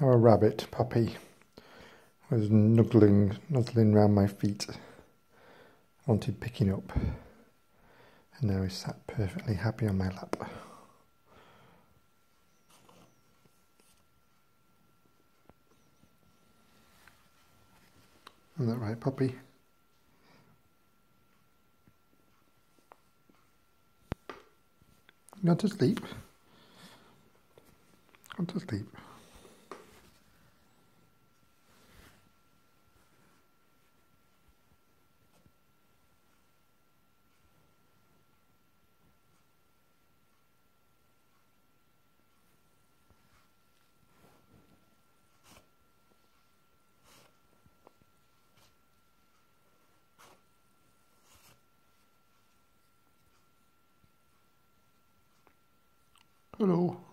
Our rabbit puppy was nuzzling, nuzzling around my feet, wanted picking up, and now he's sat perfectly happy on my lap. Isn't that right, puppy? Gone to sleep. Gone to sleep. Hello.